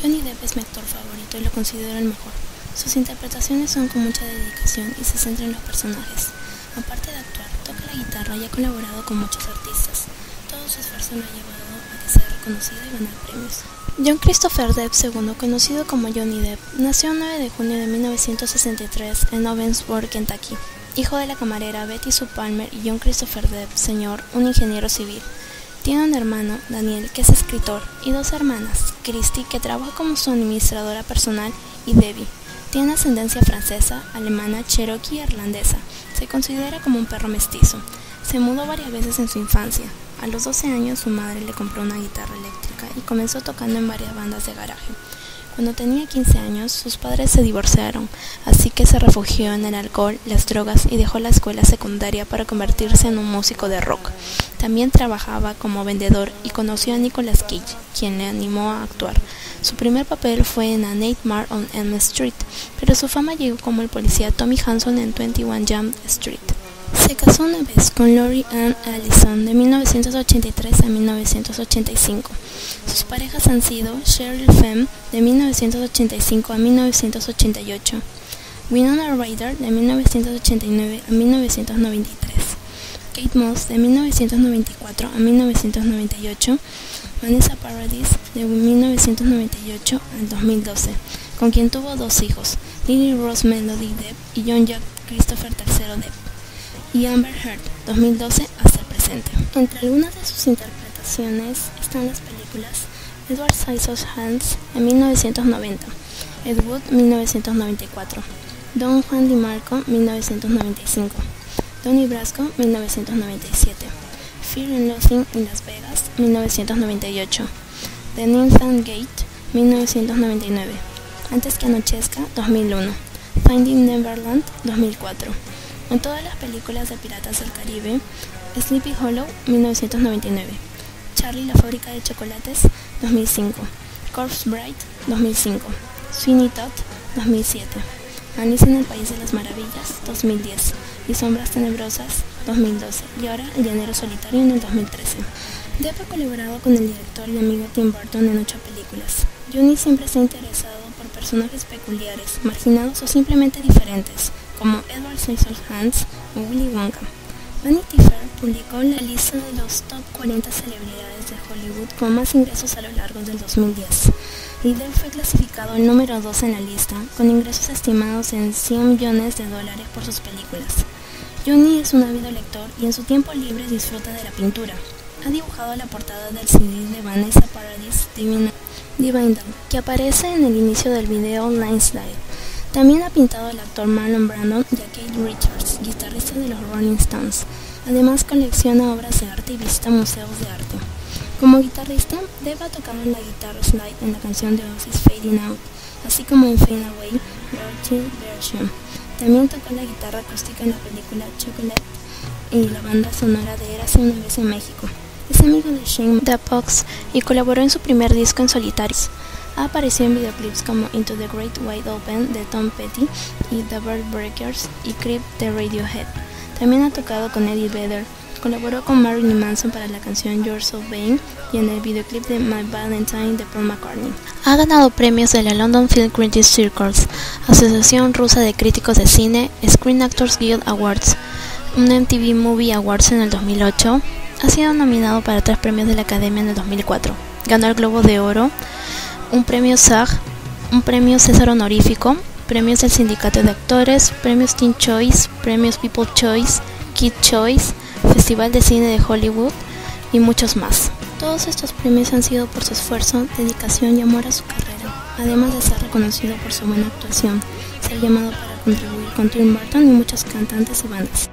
Johnny Depp es mi actor favorito y lo considero el mejor. Sus interpretaciones son con mucha dedicación y se centran en los personajes. Aparte de actuar, toca la guitarra y ha colaborado con muchos artistas. Todo su esfuerzo lo ha llevado a que sea reconocido y ganar premios. John Christopher Depp II, conocido como Johnny Depp, nació el 9 de junio de 1963 en Owensboro, Kentucky, hijo de la camarera Betty Sue Palmer y John Christopher Depp, señor, un ingeniero civil. Tiene un hermano, Daniel, que es escritor, y dos hermanas, Christy, que trabaja como su administradora personal, y Debbie. Tiene ascendencia francesa, alemana, cherokee y irlandesa. Se considera como un perro mestizo. Se mudó varias veces en su infancia. A los 12 años su madre le compró una guitarra eléctrica y comenzó tocando en varias bandas de garaje. Cuando tenía 15 años, sus padres se divorciaron, así que se refugió en el alcohol, las drogas y dejó la escuela secundaria para convertirse en un músico de rock. También trabajaba como vendedor y conoció a Nicolas Cage, quien le animó a actuar. Su primer papel fue en A Nightmare on Elm Street, pero su fama llegó como el policía Tommy Hanson en 21 Jump Street. Se casó una vez con Lori Ann Allison de 1983 a 1985. Sus parejas han sido Sheryl Femme de 1985 a 1988, Winona Ryder de 1989 a 1993, Kate Moss de 1994 a 1998, Vanessa Paradis de 1998 al 2012, con quien tuvo dos hijos, Lily Rose Melody Depp y John Jack Christopher III Depp y Amber Heard 2012 hasta el presente. Entre algunas de sus interpretaciones están las películas Edward Scissorhands en 1990, Ed Wood 1994, Don Juan Di Marco 1995, Donnie Brasco 1997, Fear and Loathing in Las Vegas 1998, The Nathan Gate 1999, Antes que anochezca 2001, Finding Neverland 2004. En todas las películas de Piratas del Caribe, Sleepy Hollow 1999, Charlie la fábrica de chocolates 2005, Corpse Bride 2005, Sweeney Todd 2007, Alice en el País de las Maravillas 2010 y Sombras Tenebrosas 2012 y ahora El Llanero Solitario en el 2013. Depp ha colaborado con el director y amigo Tim Burton en ocho películas. Johnny siempre se ha interesado por personajes peculiares, marginados o simplemente diferentes, como Edward Scissorhands o Willy Wonka. Vanity Fair publicó la lista de los top 40 celebridades de Hollywood con más ingresos a lo largo del 2010. Y Depp fue clasificado el número 2 en la lista, con ingresos estimados en 100 millones de dólares por sus películas. Johnny es un ávido lector y en su tiempo libre disfruta de la pintura. Ha dibujado la portada del CD de Vanessa Paradis Divine, Divine Down, que aparece en el inicio del video Line Slide. También ha pintado al actor Marlon Brandon y a Kate Richards, guitarrista de los Rolling Stones. Además colecciona obras de arte y visita museos de arte. Como guitarrista, Deb ha tocado la guitarra slide en la canción de Ozzy's Fading Out, así como en Fade Away, Virgin Version. También tocó la guitarra acústica en la película Chocolate y la banda sonora de Érase una vez en México. Es amigo de Shane Dapox y colaboró en su primer disco en solitarios. Ha aparecido en videoclips como Into the Great Wide Open de Tom Petty y The Bird Breakers y Creep de Radiohead. También ha tocado con Eddie Vedder. Colaboró con Marilyn Manson para la canción You're So Vain y en el videoclip de My Valentine de Paul McCartney. Ha ganado premios de la London Film Critics Circles, Asociación Rusa de Críticos de Cine, Screen Actors Guild Awards, un MTV Movie Awards en el 2008. Ha sido nominado para tres premios de la Academia en el 2004. Ganó el Globo de Oro, un premio SAG, un premio César honorífico, premios del Sindicato de Actores, premios Teen Choice, premios People Choice, Kid Choice, Festival de Cine de Hollywood y muchos más. Todos estos premios han sido por su esfuerzo, dedicación y amor a su carrera, además de ser reconocido por su buena actuación, ser llamado para contribuir con Tim Burton y muchos cantantes y bandas.